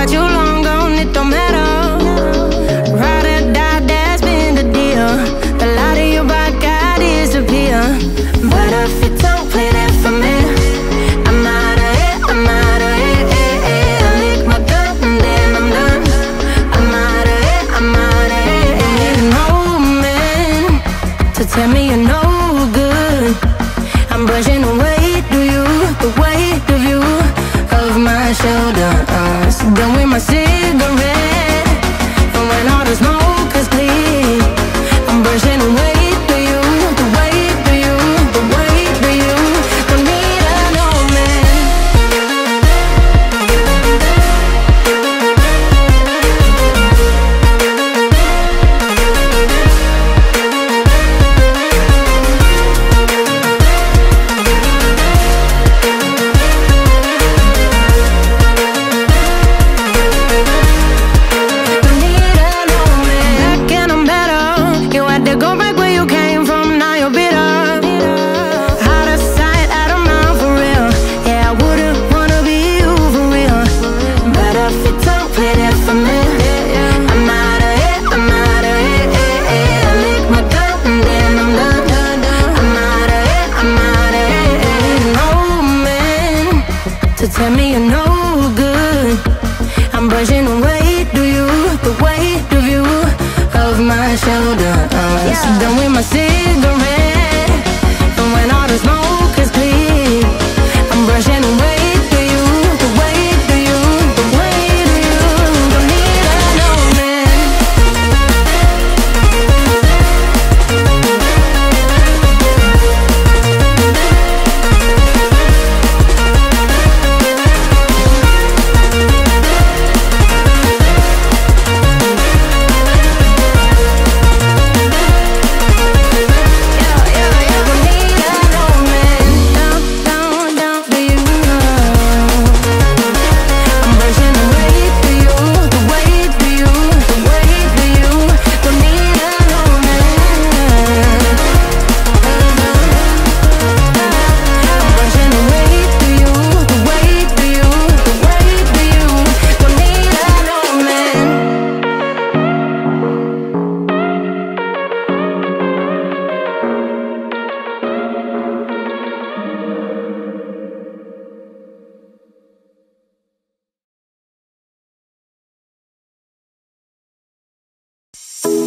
but Done with my city you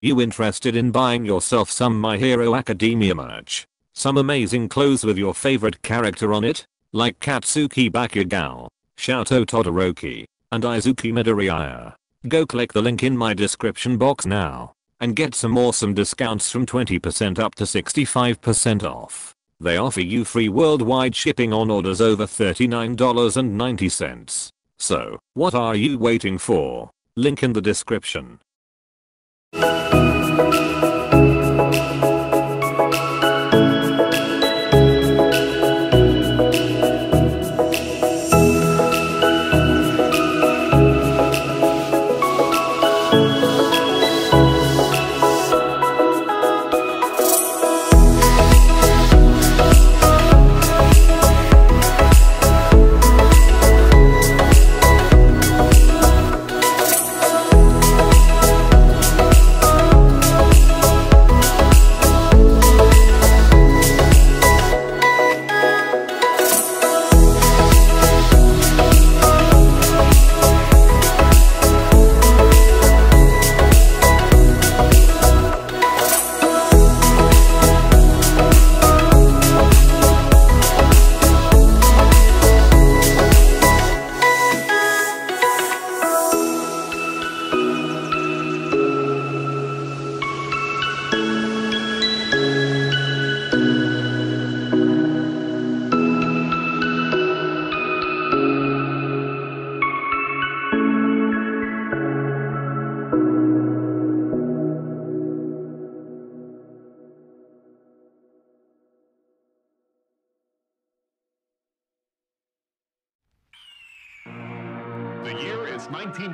You interested in buying yourself some My Hero Academia merch? Some amazing clothes with your favorite character on it? Like Katsuki Bakugo, Shouto Todoroki, and Izuku Midoriya. Go click the link in my description box now and get some awesome discounts from 20% up to 65% off. They offer you free worldwide shipping on orders over $39.90. So, what are you waiting for? Link in the description you.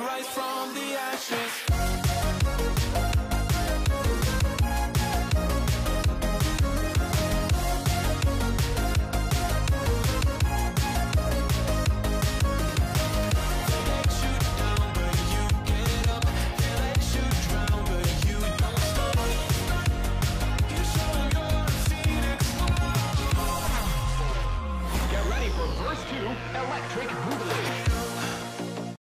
rise from the ashes.